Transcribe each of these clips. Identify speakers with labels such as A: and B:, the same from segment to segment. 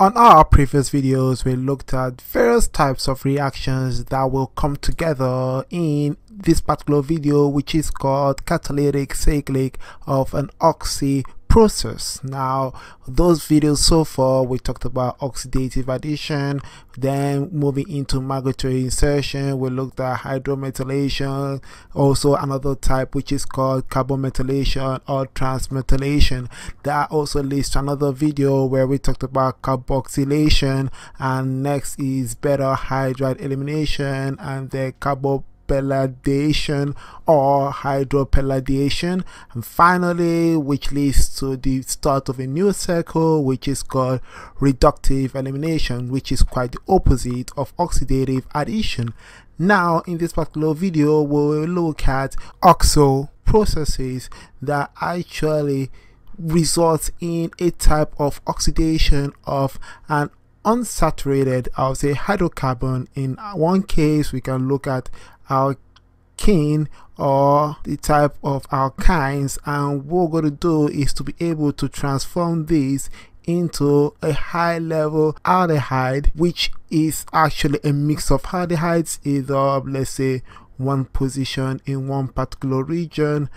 A: On our previous videos, we looked at various types of reactions that will come together in this particular video, which is called catalytic cyclic of an oxo process. Now, those videos so far, we talked about oxidative addition, then moving into migratory insertion, we looked at hydrometallation, also another type which is called carbonmetallation or transmetallation. That also leads to another video where we talked about carboxylation, and next is beta hydride elimination and the carbo palladation or hydropalladation and finally which leads to the start of a new cycle which is called reductive elimination which is quite the opposite of oxidative addition. Now in this particular video we'll look at oxo processes that actually result in a type of oxidation of an unsaturated I'll say hydrocarbon. In one case we can look at alkene or the type of alkynes and what we're going to do is to be able to transform these into a high level aldehyde which is actually a mix of aldehydes either let's say one position in one particular region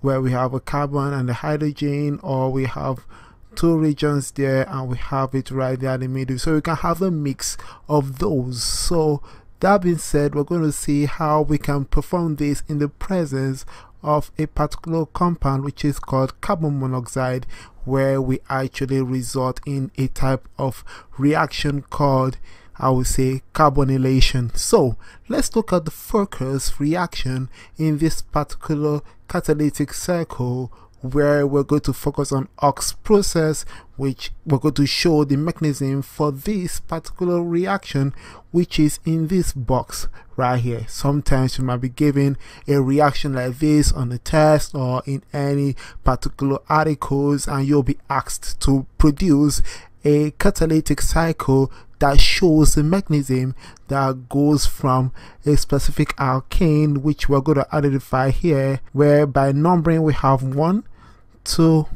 A: where we have a carbon and a hydrogen or we have two regions there and we have it right there in the middle. So we can have a mix of those. So that being said, we're going to see how we can perform this in the presence of a particular compound which is called carbon monoxide where we actually result in a type of reaction called I would say carbonylation. So let's look at the focus reaction in this particular catalytic cycle where we're going to focus on OXO process which we're going to show the mechanism for this particular reaction which is in this box right here. Sometimes you might be given a reaction like this on a test or in any particular articles and you'll be asked to produce a catalytic cycle that shows the mechanism that goes from a specific alkene which we're going to identify here where by numbering we have one two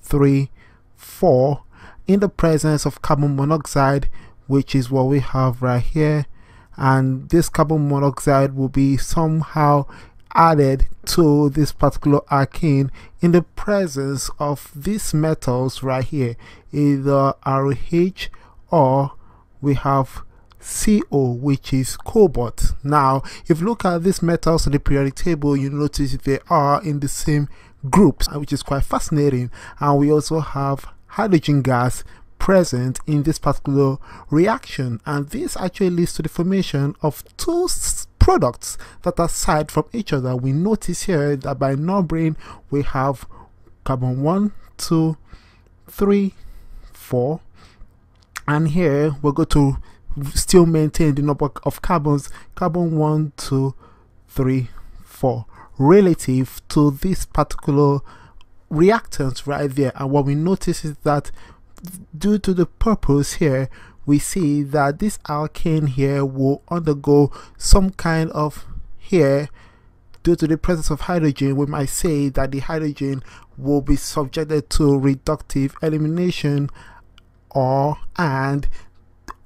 A: three four in the presence of carbon monoxide which is what we have right here. And this carbon monoxide will be somehow added to this particular alkene in the presence of these metals right here. Either ROH or we have CO which is cobalt. Now if you look at these metals on the periodic table you notice they are in the same groups which is quite fascinating. And we also have hydrogen gas present in this particular reaction. And this actually leads to the formation of two products that are side from each other. We notice here that by numbering we have carbon 1 2 3 4 and here we're going to still maintain the number of carbons carbon 1 2 3 4 relative to this particular reactant right there. And what we notice is that due to the purpose here we see that this alkene here will undergo some kind of here due to the presence of hydrogen we might say that the hydrogen will be subjected to reductive elimination or and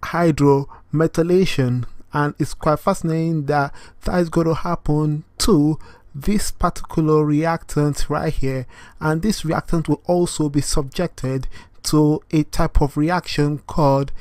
A: hydrometallation and it's quite fascinating that that is going to happen too this particular reactant right here and this reactant will also be subjected to a type of reaction called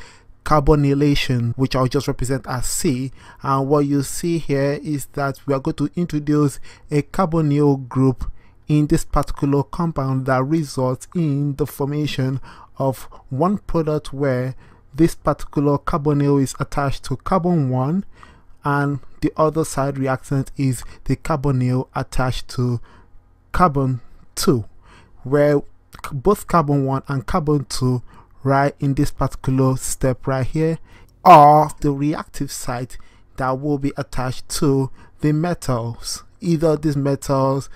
A: carbonylation which I'll just represent as C. And what you see here is that we are going to introduce a carbonyl group in this particular compound that results in the formation of one product where this particular carbonyl is attached to carbon 1 and the other side reactant is the carbonyl attached to carbon 2 where both carbon 1 and carbon 2 right in this particular step right here are the reactive site that will be attached to the metals. Either these metals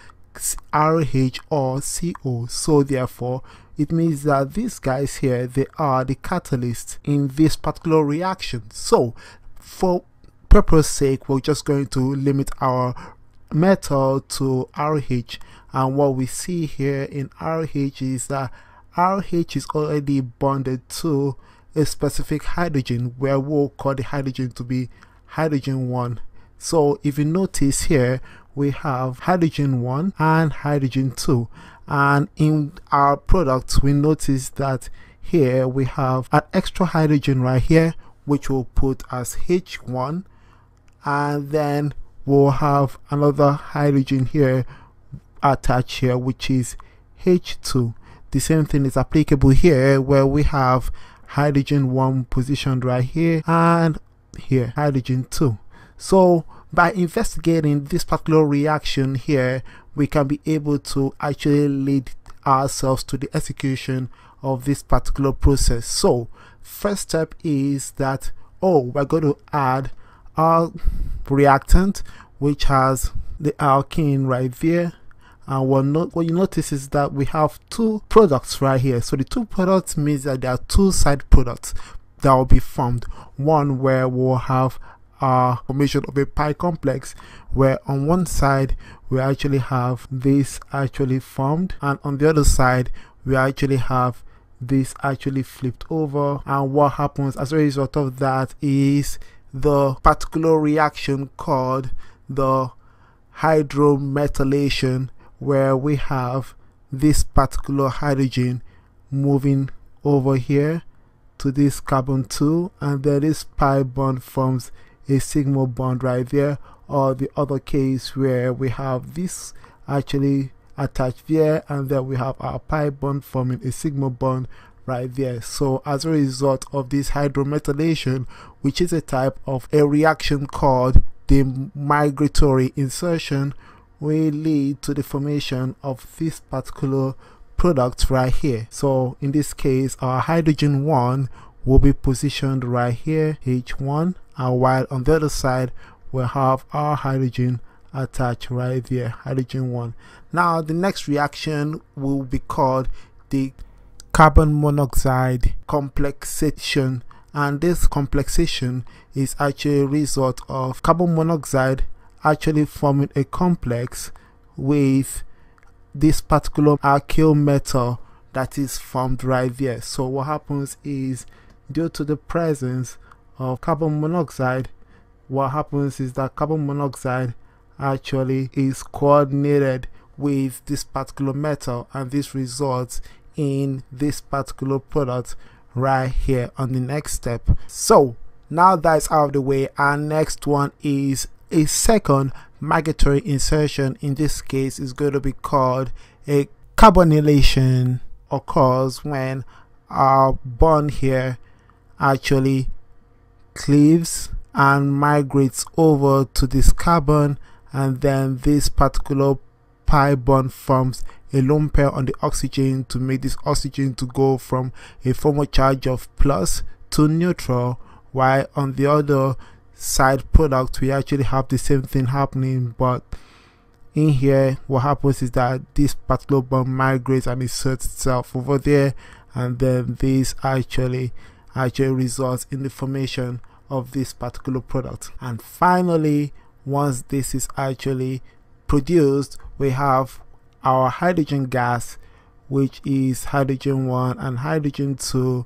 A: RH or CO so therefore it means that these guys here they are the catalysts in this particular reaction. So for purpose sake we're just going to limit our metal to RH and what we see here in RH is that RH is already bonded to a specific hydrogen where we'll call the hydrogen to be hydrogen 1 so if you notice here we have hydrogen 1 and hydrogen 2 and in our product we notice that here we have an extra hydrogen right here which we'll put as H1 and then we'll have another hydrogen here attached here which is H2 the same thing is applicable here where we have hydrogen 1 positioned right here and here hydrogen 2 so by investigating this particular reaction here we can be able to actually lead ourselves to the execution of this particular process. So first step is that oh we're going to add our reactant which has the alkene right there. And what, not, what you notice is that we have two products right here. So the two products means that there are two side products that will be formed. One where we'll have a formation of a pi complex where on one side we actually have this actually formed and on the other side we actually have this actually flipped over. And what happens as a result of that is the particular reaction called the hydrometallation where we have this particular hydrogen moving over here to this carbon 2 and then this pi bond forms a sigma bond right there or the other case where we have this actually attached here and then we have our pi bond forming a sigma bond right there. So as a result of this hydrometallation which is a type of a reaction called the migratory insertion will lead to the formation of this particular product right here. So in this case our hydrogen 1 will be positioned right here h1 and while on the other side we'll have our hydrogen attached right there hydrogen 1 now the next reaction will be called the carbon monoxide complexation and this complexation is actually a result of carbon monoxide actually forming a complex with this particular alkyl metal that is formed right here. so what happens is due to the presence of carbon monoxide what happens is that carbon monoxide actually is coordinated with this particular metal and this results in this particular product right here on the next step. So now that's out of the way our next one is a second migratory insertion. In this case is going to be called a carbonylation occurs when our bond here actually cleaves and migrates over to this carbon and then this particular pi bond forms a lone pair on the oxygen to make this oxygen to go from a formal charge of plus to neutral while on the other side product we actually have the same thing happening. But in here what happens is that this particular bond migrates and inserts itself over there and then this actually actually results in the formation of this particular product. And finally once this is actually produced we have our hydrogen gas which is hydrogen 1 and hydrogen 2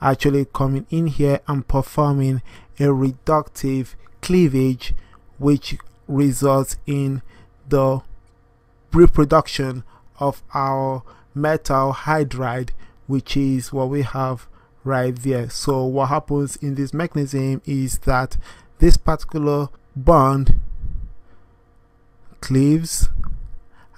A: actually coming in here and performing a reductive cleavage which results in the reproduction of our metal hydride which is what we have right there. So what happens in this mechanism is that this particular bond cleaves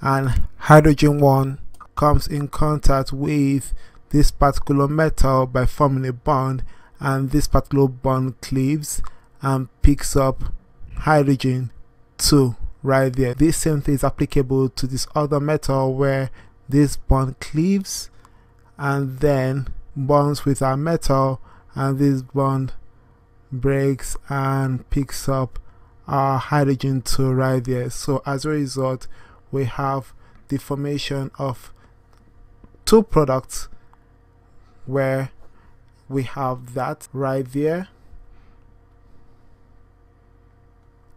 A: and hydrogen 1 comes in contact with this particular metal by forming a bond and this particular bond cleaves and picks up hydrogen 2 right there. This same thing is applicable to this other metal where this bond cleaves and then bonds with our metal and this bond breaks and picks up our hydrogen 2 right there. So as a result we have the formation of two products where we have that right there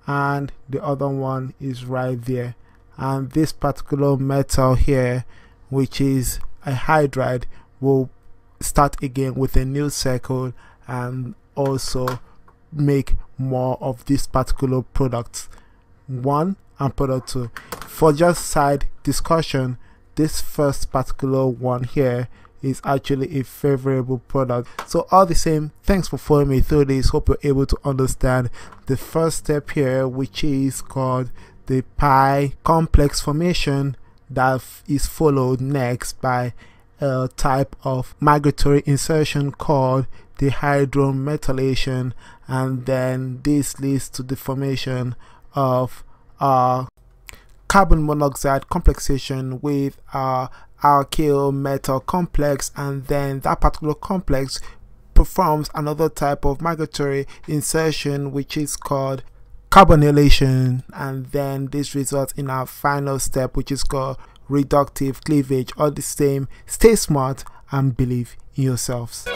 A: and the other one is right there. And this particular metal here which is a hydride will start again with a new cycle and also make more of this particular product one and product two. For just side discussion this first particular one here is actually a favorable product. So all the same thanks for following me through this. Hope you're able to understand the first step here which is called the pi complex formation that is followed next by a type of migratory insertion called the hydrometallation and then this leads to the formation of a carbon monoxide complexation with a alkyl metal complex and then that particular complex performs another type of migratory insertion which is called carbonylation. And then this results in our final step which is called reductive cleavage. All the same stay smart and believe in yourselves